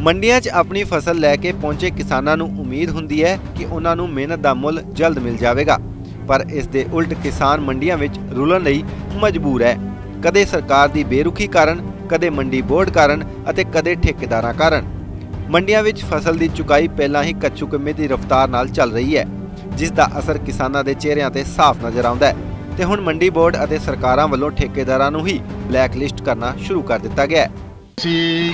ਮੰਡੀਆਂ 'ਚ ਆਪਣੀ ਫਸਲ ਲੈ ਕੇ ਪਹੁੰਚੇ ਕਿਸਾਨਾਂ ਨੂੰ ਉਮੀਦ ਹੁੰਦੀ ਹੈ ਕਿ ਉਹਨਾਂ ਨੂੰ ਮਿਹਨਤ ਦਾ ਮੁੱਲ ਜਲਦ ਮਿਲ ਜਾਵੇਗਾ। ਪਰ ਇਸ ਦੇ ਉਲਟ ਕਿਸਾਨ ਮੰਡੀਆਂ ਵਿੱਚ ਰੁਲਣ ਲਈ ਮਜਬੂਰ ਹੈ। ਕਦੇ ਸਰਕਾਰ ਦੀ ਬੇਰੁਖੀ ਕਾਰਨ, ਕਦੇ ਮੰਡੀ ਬੋਰਡ ਕਾਰਨ ਅਤੇ ਕਦੇ ਠੇਕੇਦਾਰਾਂ ਕਾਰਨ। ਮੰਡੀਆਂ ਵਿੱਚ ਫਸਲ ਦੀ ਚੁਕਾਈ ਪਹਿਲਾਂ ਹੀ ਕੱਚੂ ਕੰਮੇ ਦੀ ਰਫ਼ਤਾਰ ਨਾਲ ਚੱਲ ਰਹੀ ਹੈ, ਜਿਸ ਦਾ ਅਸਰ ਕਿਸਾਨਾਂ ਦੇ ਚਿਹਰਿਆਂ ਤੇ ਸਾਫ਼ ਨਜ਼ਰ ਆਉਂਦਾ ਹੈ। ਤੇ ਹੁਣ ਮੰਡੀ ਬੋਰਡ ਅਤੇ ਸਰਕਾਰਾਂ ਵੱਲੋਂ ਠੇਕੇਦਾਰਾਂ ਨੂੰ ਹੀ ਬਲੈਕ ਲਿਸਟ ਕਰਨਾ ਸ਼ੁਰੂ ਕਰ ਦਿੱਤਾ ਗਿਆ ਹੈ। ਅਸੀਂ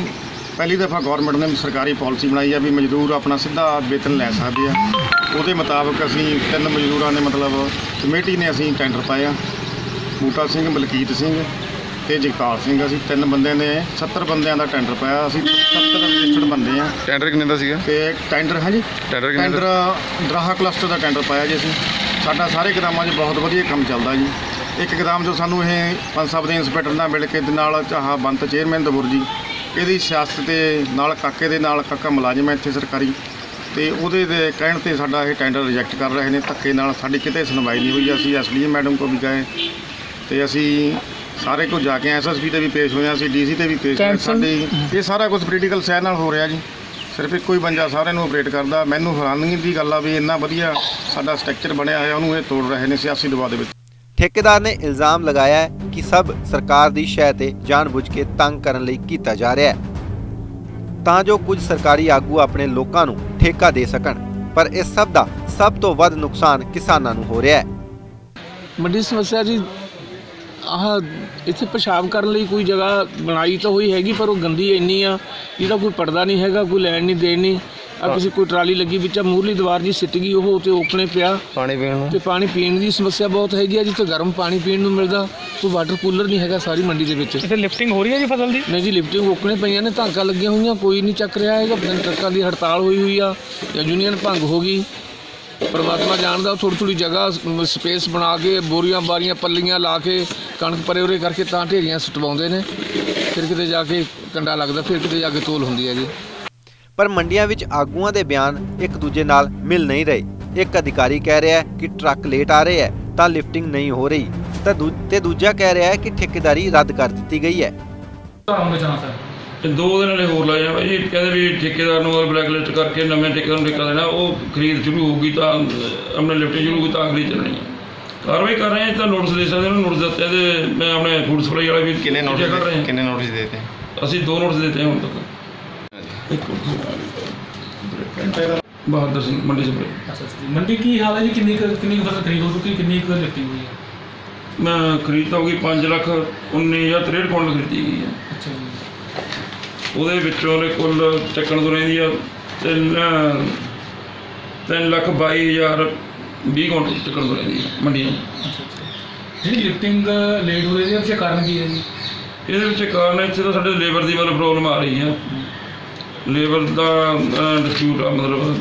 ਪਹਿਲੀ ਦਫਾ ਗਵਰਨਮੈਂਟ ਨੇ ਸਰਕਾਰੀ ਪਾਲਿਸੀ ਬਣਾਈ ਆ ਵੀ ਮਜ਼ਦੂਰ ਆਪਣਾ ਸਿੱਧਾ ਵੇਤਨ ਲੈ ਸਕਦੇ ਆ। ਉਹਦੇ ਮੁਤਾਬਕ ਅਸੀਂ ਤਿੰਨ ਮਜ਼ਦੂਰਾਂ ਨੇ ਮਤਲਬ ਕਮੇਟੀ ਨੇ ਅਸੀਂ ਟੈਂਡਰ ਪਾਇਆ ਬੂਟਾ ਸਿੰਘ ਮਲਕੀਤ ਸਿੰਘ ਤੇ ਜਗਤਾਰ ਸਿੰਘ। ਅਸੀਂ ਤਿੰਨ ਬੰਦਿਆਂ ਨੇ 70 ਬੰਦਿਆਂ ਦਾ ਟੈਂਡਰ ਪਾਇਆ। ਅਸੀਂ 70 ਰਜਿਸਟਰਡ ਬੰਦੇ ਆ। ਟੈਂਡਰ ਕਿੰਨੇ ਦਾ ਸੀਗਾ? ਤੇ ਟੈਂਡਰ ਹਾਂਜੀ? ਟੈਂਡਰ ਕਿੰਨੇ ਟੈਂਡਰ ਦਰਾਹਾ ਕਲਸਟਰ ਦਾ ਟੈਂਡਰ ਪਾਇਆ ਜੀ ਅਸੀਂ। ਸਾਡਾ ਸਾਰੇ ਗਦਾਮਾਂ 'ਚ ਬਹੁਤ ਵਧੀਆ ਕੰਮ ਚੱਲਦਾ ਜੀ। ਇੱਕ ਗਦਾਮ ਜੋ ਸਾਨੂੰ ਇਹ ਪੰਜ ਸਾਹਿਬ ਦੇ ਇੰਸਪੈਕਟਰ ਨਾਲ ਮਿਲ ਕੇ ਦੇ ਨਾਲ ਚਾਹਾ ਬੰਤ ਚੇਅਰਮੈਨ ਦਬੁਰ ਜੀ ਇਹਦੀ ਸਿਆਸਤ ਦੇ ਨਾਲ ਕਾਕੇ ਦੇ ਨਾਲ ਕਾਕਾ ਮੁਲਾਜ਼ਮ ਹੈ ਇੱਥੇ ਸਰਕਾਰੀ ਤੇ ਉਹਦੇ ਦੇ ਕਹਿਣ ਤੇ ਸਾਡਾ ਇਹ ਟੈਂਡਰ ਰਿਜੈਕਟ ਕਰ ਰਹੇ ਨੇ ਧੱਕੇ ਨਾਲ ਸਾਡੀ ਕਿਤੇ ਸੁਣਵਾਈ ਨਹੀਂ ਹੋਈ। ਅਸੀਂ ਐਸਡੀਐਮ ਮੈਡਮ ਕੋ ਵੀ ਗਏ ਤੇ ਅਸੀਂ ਸਾਰੇ ਕੋ ਜਾ ਕੇ ਐਸਐਸਪੀ ਤੇ ਵੀ ਪੇਸ਼ ਹੋਏ ਅਸੀਂ ਡੀਸੀ ਤੇ ਵੀ ਪੇਸ਼ ਹੋਏ ਸਾਡੀ ਇਹ ਸਾਰਾ ਕੁਝ ਪੋਲੀਟੀਕਲ ਸਹਿ ਨਾਲ ਹੋ ਰਿਹਾ ਜੀ। ਸਿਰਫ ਇੱਕੋ ਹੀ ਬੰਦਾ ਸਾਰਿਆਂ ਨੂੰ ਆਪਰੇਟ ਕਰਦਾ। ਮੈਨੂੰ ਹੈਰਾਨਗੀ ਦੀ ਗੱਲ ਆ ਵੀ ਇੰਨਾ ਵਧੀਆ ਸਾਡਾ ਸਟਰਕਚਰ ਬਣਿਆ ਹੋਇਆ ਉਹਨੂੰ ਇਹ ਤੋੜ ਰਹੇ ਨੇ ਸਿਆਸੀ ਦਬਾਅ ਦੇ ਵਿੱਚ। ਠੇਕੇਦਾਰ ਨੇ ਇਲਜ਼ਾਮ ਲਗਾਇਆ ਹੈ ਕਿ ਸਭ ਸਰਕਾਰ ਦੀ ਸ਼ੈ ਤੇ ਜਾਣਬੁੱਝ ਕੇ ਤੰਗ ਕਰਨ ਲਈ ਕੀਤਾ ਜਾ ਰਿਹਾ ਹੈ। ਤਾਂ ਜੋ ਕੁਝ ਸਰਕਾਰੀ ਆਗੂ ਆਪਣੇ ਲੋਕਾਂ ਨੂੰ ਠੇਕਾ ਦੇ ਸਕਣ, ਪਰ ਇਸ ਸਭ ਦਾ ਸਭ ਤੋਂ ਵੱਧ ਨੁਕਸਾਨ ਕਿਸਾਨਾਂ ਨੂੰ ਹੋ ਰਿਹਾ ਹੈ। ਵੱਡੀ ਸਮੱਸਿਆ ਜੀ, ਆਹ ਇੱਥੇ ਪਿਸ਼ਾਬ ਕਰਨ ਲਈ ਕੋਈ ਜਗ੍ਹਾ ਬਣਾਈ ਤਾਂ ਹੋਈ ਹੈਗੀ, ਪਰ ਉਹ ਗੰਦੀ ਇੰਨੀ ਆ ਜਿਹਦਾ ਕੋਈ ਪਰਦਾ ਨਹੀਂ ਹੈਗਾ, ਕੋਈ ਲੈਣ ਨਹੀਂ ਦੇਣ ਨਹੀਂ। ਆ ਕਿਸੇ ਕੋਈ ਟਰਾਲੀ ਲੱਗੀ ਵਿੱਚ ਆ ਮੂਰਲੀ ਦੀਵਾਰ ਜੀ ਸਿੱਟ ਗਈ ਉਹ ਤੇ ਓਪਨੇ ਪਿਆ। ਪਾਣੀ ਪੀਣ ਨੂੰ? ਤੇ ਪਾਣੀ ਪੀਣ ਦੀ ਸਮੱਸਿਆ ਬਹੁਤ ਹੈਗੀ ਆ ਜਿੱਥੇ ਗਰਮ ਪਾਣੀ ਪੀਣ ਨੂੰ ਮਿਲਦਾ ਕੋਈ ਵਾਟਰ ਕੂਲਰ ਨਹੀਂ ਹੈਗਾ ਸਾਰੀ ਮੰਡੀ ਦੇ ਵਿੱਚ। ਇੱਥੇ ਲਿਫਟਿੰਗ ਹੋ ਰਹੀ ਹੈ ਜੀ ਫਸਲ ਦੀ? ਨਹੀਂ ਜੀ ਲਿਫਟਿੰਗ ਓਕਣੇ ਪਈਆਂ ਨੇ ਧਾਗਾ ਲੱਗੀਆਂ ਹੋਈਆਂ ਕੋਈ ਨਹੀਂ ਚੱਕ ਰਿਹਾ ਹੈਗਾ ਪਤਾ ਨੀ ਟਰੱਕਾਂ ਦੀ ਹੜਤਾਲ ਹੋਈ ਹੋਈ ਆ ਜਾਂ ਯੂਨੀਅਨ ਭੰਗ ਹੋ ਗਈ। ਪਰਮਾਤਮਾ ਜਾਣਦਾ ਥੋੜੀ ਥੋੜੀ ਜਗ੍ਹਾ ਸਪੇਸ ਬਣਾ ਕੇ ਬੋਰੀਆਂ ਬਾਰੀਆਂ ਪੱਲੀਆਂ ਲਾ ਕੇ ਕਣਕ ਪਰੇ ਉਰੇ ਕਰਕੇ ਤਾਂ ਢੇਰੀਆਂ ਸਟਵਾਉਂਦੇ ਨੇ। ਫਿਰ ਕਿਤੇ ਜਾ ਕੇ ਕੰਡਾ ਲੱਗਦਾ ਫਿਰ ਕਿਤੇ ਜਾ ਕੇ ਤੋਲ ਹੁੰਦੀ ਹੈ ਜੀ ਪਰ ਮੰਡੀਆਂ ਵਿੱਚ ਆਗੂਆਂ ਦੇ ਬਿਆਨ ਇੱਕ ਦੂਜੇ ਨਾਲ ਮਿਲ ਨਹੀਂ ਰਹੇ। ਇੱਕ ਅਧਿਕਾਰੀ ਕਹਿ ਰਿਹਾ ਹੈ ਕਿ ਟਰੱਕ ਲੇਟ ਆ ਰਹੇ ਹੈ ਤਾਂ ਲਿਫਟਿੰਗ ਨਹੀਂ ਹੋ ਰਹੀ। ਤਾਂ ਤੇ ਦੂਜਾ ਕਹਿ ਰਿਹਾ ਹੈ ਕਿ ਠੇਕੇਦਾਰੀ ਰੱਦ ਕਰ ਦਿੱਤੀ ਗਈ ਹੈ। ਆਉਂਗੇ ਚਾਂਸ ਹੈ ਤੇ ਦੋ ਦਿਨ ਵਾਲੇ ਹੋਰ ਲਾਏ ਆ ਬਾਈ ਜੀ ਕਹਿੰਦੇ ਵੀ ਠੇਕੇਦਾਰ ਨੂੰ ਬਲੈਕ ਲਿਸਟ ਕਰਕੇ ਨਵੇਂ ਠੇਕੇਦਾਰ ਨੂੰ ਠੇਕਾ ਦੇਣਾ ਉਹ ਖਰੀਦ ਸ਼ੁਰੂ ਹੋਊਗੀ ਤਾਂ ਆਪਣੇ ਲਿਫਟ ਸ਼ੁਰੂ ਹੋਊਗੀ ਤਾਂ ਖਰੀਦ ਚੱਲਣੀ ਹੈ ਕਾਰਵਾਈ ਕਰ ਰਹੇ ਹਾਂ ਤਾਂ ਨੋਟਿਸ ਦੇ ਸਕਦੇ ਨੇ ਨੋਟਿਸ ਦਿੱਤੇ ਤੇ ਮੈਂ ਆਪਣੇ ਫੂਡ ਸਪਲਾਈ ਵਾਲੇ ਵੀ ਨੋਟਿਸ ਹਾਂ ਕਿੰਨੇ ਨੋਟਿਸ ਦੇਤੇ? ਅਸੀਂ ਦੋ ਨੋਟਿਸ ਦਿੱਤੇ ਹੁਣ ਤੱਕ। ਇੱਕ ਬਹਾਦਰ ਸਿੰਘ ਮੰਡੀ ਸਪਲਾਈ ਅੱਛਾ ਜੀ। ਮੰਡੀ ਕੀ ਹਾਲ ਹੈ ਜੀ? ਕਿੰਨੀ ਕੁ- ਕਿੰਨੀ ਕੁ ਫਸਲ ਖਰੀਦ ਹੋ ਚੁੱਕੀ? ਕਿੰਨੀ ਕੁ ਲਿਫਟਿੰਗ ਹੋਈ ਹੈ? ਮੈਂ ਖਰੀਦ ਤਾਂ ਹੋ ਗਈ 5 ਲੱਖ 19063 ਕੁਇੰਟਲ ਖਰੀਦੀ ਗਈ ਹੈ। ਅੱਛਾ ਜੀ। ਉਹਦੇ ਵਿੱਚੋਂ ਨੇ ਕੁੱਲ ਚੱਕਣ ਤੋਂ ਰਹਿੰਦੀ ਆ ਤਿੰਨ ਤਿੰਨ ਲੱਖ ਬਾਈ ਹਜ਼ਾਰ 20 ਕੁਇੰਟਲ ਚੱਕਣ ਤੋਂ ਰਹਿੰਦੀ ਆ ਮੰਡੀਆਂ 'ਚ। ਅੱਛਾ ਅੱਛਾ। ਜਿਹੜੀ ਲਿਫਟਿੰਗ ਲੇਟ ਹੋ ਰਹੀ ਹੈ ਉਹਦੇ ਕਾਰਨ ਕੀ ਹੈ ਜੀ? ਇਹਦੇ ਵਿੱਚ ਕਾਰਨ ਇੱਥੇ ਤਾਂ ਸਾਡੇ ਲੇਬਰ ਦੀ ਮਤਲਬ ਪ੍ਰੋਬਲਮ ਆ ਰਹੀ ਹੈ। ਲੇਬਰ ਦਾ ਡਿਸਪਿਊਟ ਆ ਮਤਲਬ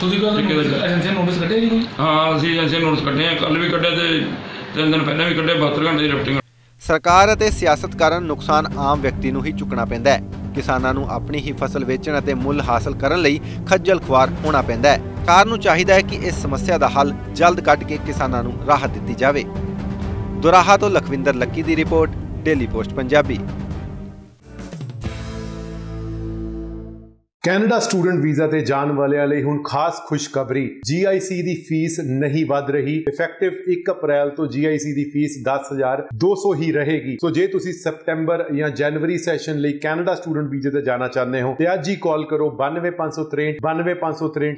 ਤੁਸੀਂ ਕੋਈ ਠੀਕ ਹੈ ਜੀ। ਏਜੰਸੀ ਨੋਟਿਸ ਕੱਢਿਆ ਜੀ ਕੋਈ ਹਾਂ ਅਸੀਂ ਐਸੇ ਨੋਟਿਸ ਕੱਢੇ ਆ ਕੱਲ ਵੀ ਕੱਢਿਆ ਤੇ ਤਿੰਨ ਦਿਨ ਪਹਿਲਾਂ ਵੀ ਕੱਢਿਆ 72 ਘੰਟੇ ਦੀ ਲਿਫਟਿੰਗ ਸਰਕਾਰ ਅਤੇ ਸਿਆਸਤ ਕਾਰਨ ਨੁਕਸਾਨ ਆਮ ਵਿਅਕਤੀ ਨੂੰ ਹੀ ਚੁੱਕਣਾ ਪੈਂਦਾ ਹੈ। ਕਿਸਾਨਾਂ ਨੂੰ ਆਪਣੀ ਹੀ ਫਸਲ ਵੇਚਣ ਅਤੇ ਮੁੱਲ ਹਾਸਲ ਕਰਨ ਲਈ ਖੱਜਲ ਖੁਆਰ ਹੋਣਾ ਪੈਂਦਾ ਹੈ। ਸਰਕਾਰ ਨੂੰ ਚਾਹੀਦਾ ਹੈ ਕਿ ਇਸ ਸਮੱਸਿਆ ਦਾ ਹੱਲ ਜਲਦ ਕੱਢ ਕੇ ਕਿਸਾਨਾਂ ਨੂੰ ਰਾਹਤ ਦਿੱਤੀ ਜਾਵੇ। ਦੁਰਾਹਾ ਤੋਂ ਲਖਵਿੰਦਰ ਲੱਕੀ ਦੀ report daily post Punjabi. Canada student visa ਤੇ ਜਾਣ ਵਾਲਿਆਂ ਲਈ ਹੁਣ ਖਾਸ ਖੁਸ਼ਖਬਰੀ। GIC ਦੀ ਫੀਸ ਨਹੀਂ ਵੱਧ ਰਹੀ। ਇਫੈਕਟਿਵ 1 ਅਪ੍ਰੈਲ ਤੋਂ GIC ਦੀ ਫੀਸ 10200 ਹੀ ਰਹੇਗੀ। ਸੋ ਜੇ ਤੁਸੀਂ ਸਪਟੈਂਬਰ ਜਾਂ ਜਨਵਰੀ ਸੈਸ਼ਨ ਲਈ ਕੈਨੇਡਾ ਸਟੂਡੈਂਟ ਵੀਜ਼ੇ ਤੇ ਜਾਣਾ ਚਾਹੁੰਦੇ ਹੋ, ਤੇ ਅੱਜ ਹੀ ਕਾਲ ਕਰੋ 92563 92563